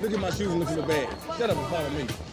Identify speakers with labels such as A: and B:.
A: Look at my shoes and look at the bag. Shut up and follow me.